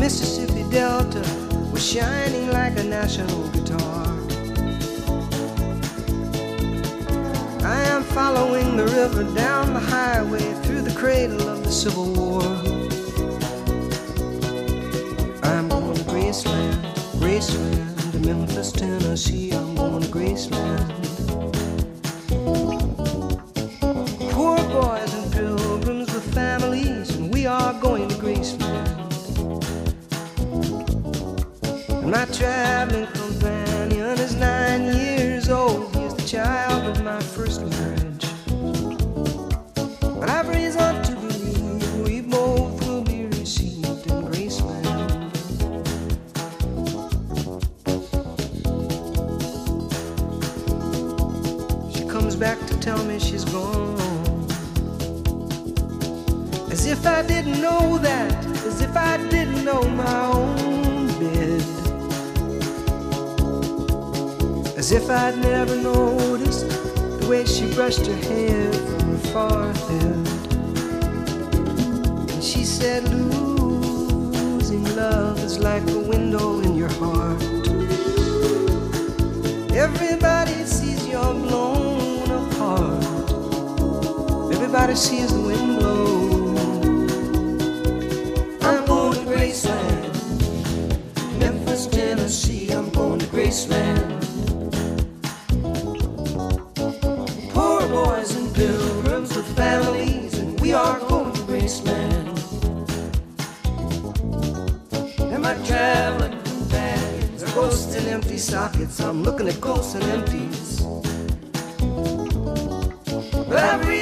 Mississippi Delta was shining like a national guitar. I am following the river down the highway through the cradle of the Civil War. I'm going to Graceland, Graceland, to Memphis, Tennessee. My traveling companion is nine years old. He's the child of my first marriage. But I've reason to believe we both will be received in grace Graceland. She comes back to tell me she's gone. As if I didn't know that, as if I didn't know As if I'd never noticed the way she brushed her hair from her forehead. And she said, Losing love is like a window in your heart. Everybody sees you're blown apart. Everybody sees the wind blow. Families, and we are going to Graceland. And my traveling companions are ghosts and empty sockets. I'm looking at ghosts and empties. But reason